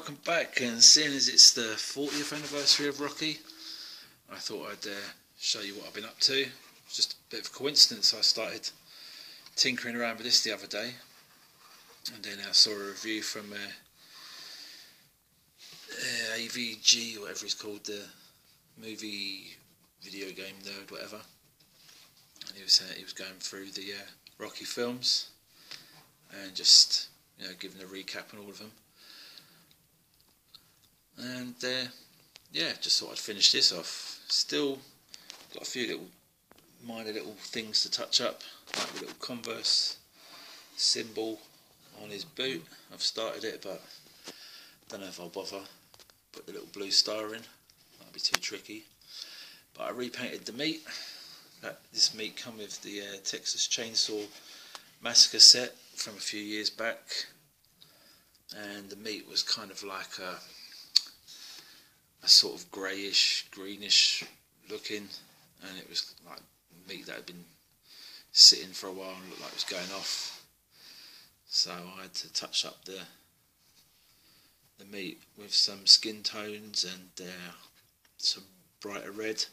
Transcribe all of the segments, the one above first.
welcome back. And seeing as it's the 40th anniversary of Rocky, I thought I'd uh, show you what I've been up to. Just a bit of coincidence. I started tinkering around with this the other day, and then I saw a review from uh, uh, AVG, or whatever it's called, the movie video game nerd, whatever. And he was uh, he was going through the uh, Rocky films and just you know giving a recap on all of them and uh, yeah, just thought I'd finish this off. Still got a few little minor little things to touch up, like the little Converse symbol on his boot. I've started it, but don't know if I'll bother. Put the little blue star in, might be too tricky. But I repainted the meat. That this meat come with the uh, Texas Chainsaw Massacre set from a few years back, and the meat was kind of like a a sort of greyish, greenish looking, and it was like meat that had been sitting for a while and looked like it was going off. So I had to touch up the the meat with some skin tones and uh, some brighter red to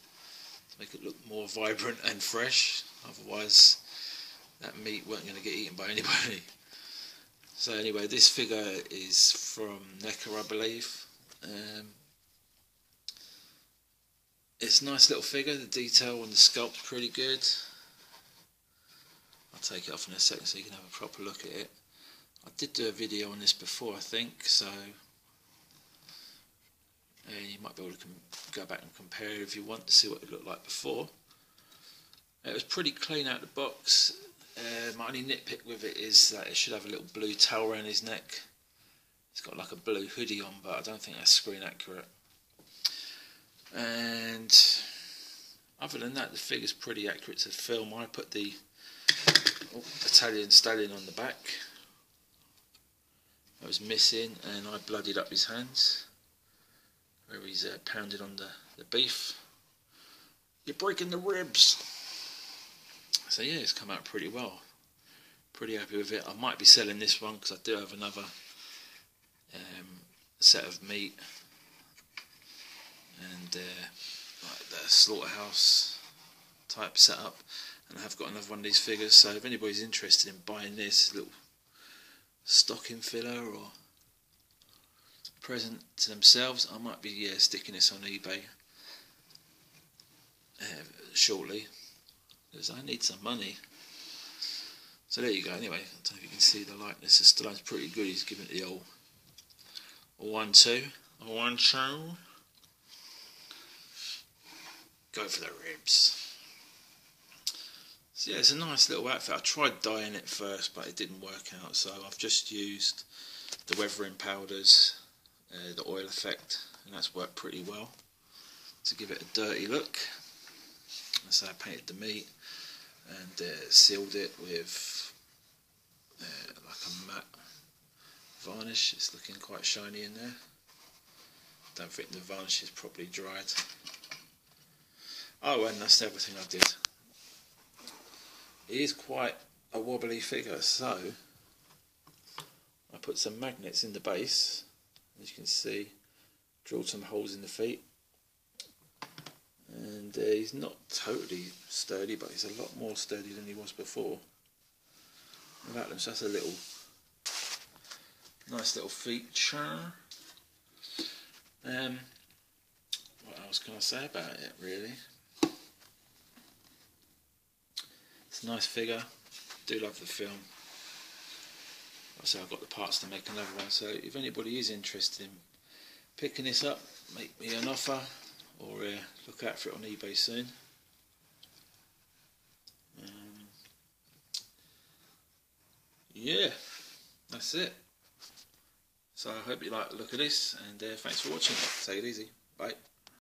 make it look more vibrant and fresh. Otherwise, that meat weren't going to get eaten by anybody. So anyway, this figure is from NECA, I believe. Um, it's a nice little figure, the detail on the sculpt's pretty good. I'll take it off in a second so you can have a proper look at it. I did do a video on this before I think, so uh, you might be able to go back and compare it if you want to see what it looked like before. It was pretty clean out of the box. Uh, my only nitpick with it is that it should have a little blue towel around his neck. It's got like a blue hoodie on, but I don't think that's screen accurate. And other than that, the figure's pretty accurate to film. I put the oh, Italian stallion on the back. I was missing, and I bloodied up his hands where he's uh, pounded on the, the beef. You're breaking the ribs. So yeah, it's come out pretty well. Pretty happy with it. I might be selling this one because I do have another um, set of meat and uh, like the slaughterhouse type setup. And I have got another one of these figures so if anybody's interested in buying this little stocking filler or present to themselves I might be yeah, sticking this on eBay uh, shortly because I need some money. So there you go. Anyway I don't know if you can see the likeness. Of Stallone's pretty good. He's giving it the old one two. One two go for the ribs. So yeah, it's a nice little outfit. I tried dyeing it first, but it didn't work out. So I've just used the weathering powders, uh, the oil effect, and that's worked pretty well to give it a dirty look. So I painted the meat and uh, sealed it with uh, like a matte varnish. It's looking quite shiny in there. Don't think the varnish is properly dried. Oh, and that's everything I did. He is quite a wobbly figure, so I put some magnets in the base, as you can see, drilled some holes in the feet, and uh, he's not totally sturdy, but he's a lot more sturdy than he was before. Without them, so that's a little nice little feature. Um, what else can I say about it, really? It's a nice figure. Do love the film. I say I've got the parts to make another one. So if anybody is interested in picking this up, make me an offer or uh, look out for it on eBay soon. Um, yeah, that's it. So I hope you like the look of this and uh, thanks for watching. Take it easy. Bye.